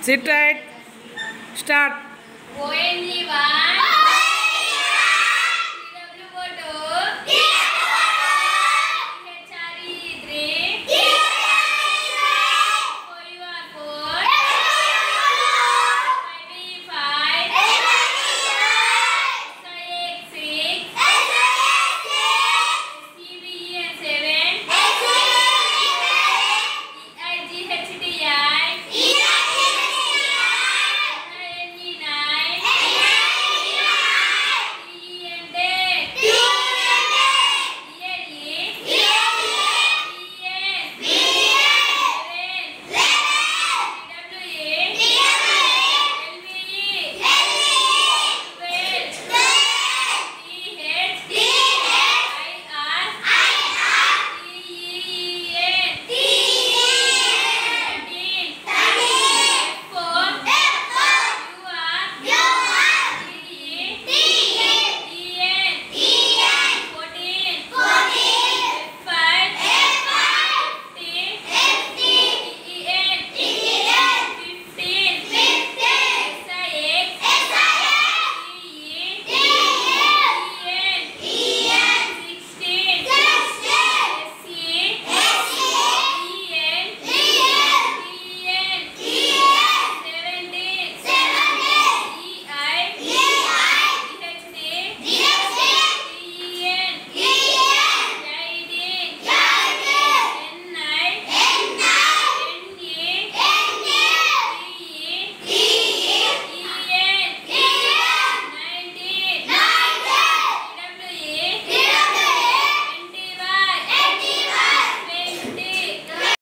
Sit tight. Start.